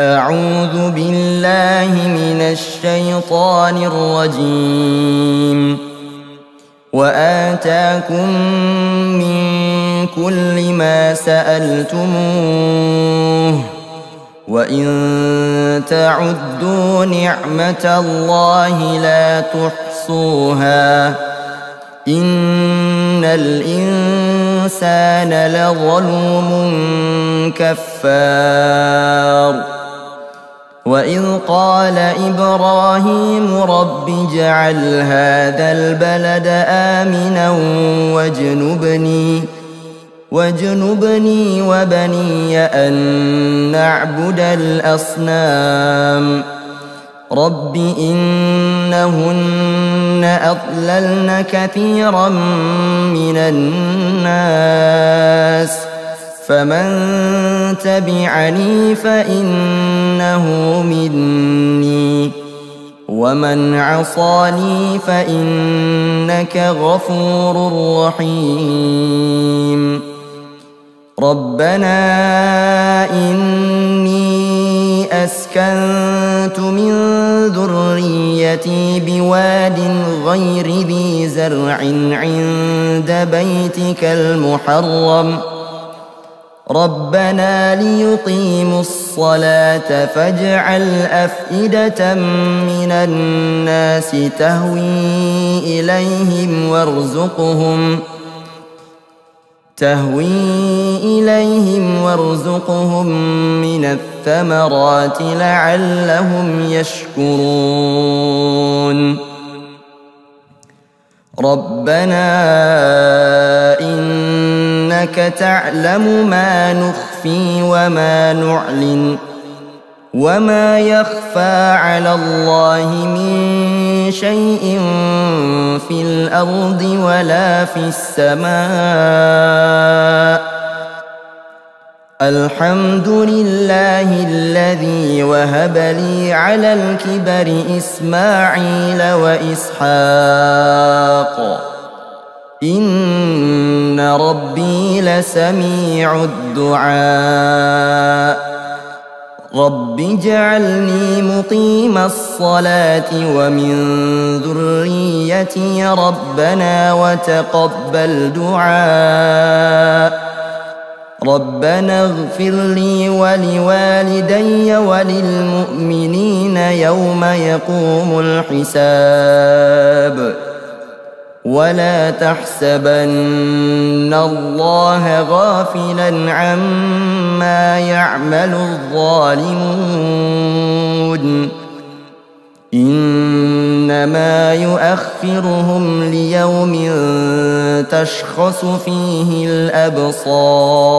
أعوذ بالله من الشيطان الرجيم. وآتاكم من كل ما سألتموه. وإن تعدوا نعمة الله لا تحصوها. إن الإنسان لظلوم كفار. وإذ قال إبراهيم رب اجعل هذا البلد آمنا واجنبني واجنبني وبني أن نعبد الأصنام. رب إنهن أضللن كثيرا من الناس. فمن تبعني فإنه مني. ومن عصاني فإنك غفور رحيم. ربنا إني أسكنت من ذريتي بواد غير ذي زرع عند بيتك المحرم ۖ. ربنا ليقيموا الصلاة فاجعل أفئدة من الناس تهوي إليهم وارزقهم تهوي إليهم وارزقهم من الثمرات لعلهم يشكرون. ربنا إنك تعلم ما نخفي وما نعلن وما يخفى على الله من شيء في الأرض ولا في السماء. الحمد لله الذي وهب لي على الكبر إسماعيل وإسحاق. إن ربي لسميع الدعاء. رب اجعلني مقيم الصلاة ومن ذريتي ربنا وتقبل دعاء. ربنا اغفر لي ولوالدي وللمؤمنين يوم يقوم الحساب. ولا تحسبن الله غافلا عما يعمل الظالمون إنما يؤخرهم ليوم تشخص فيه الأبصار